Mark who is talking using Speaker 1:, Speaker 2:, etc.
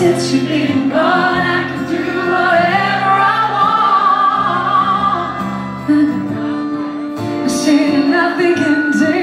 Speaker 1: Since you've been gone, I can do whatever I want. I say nothing can take.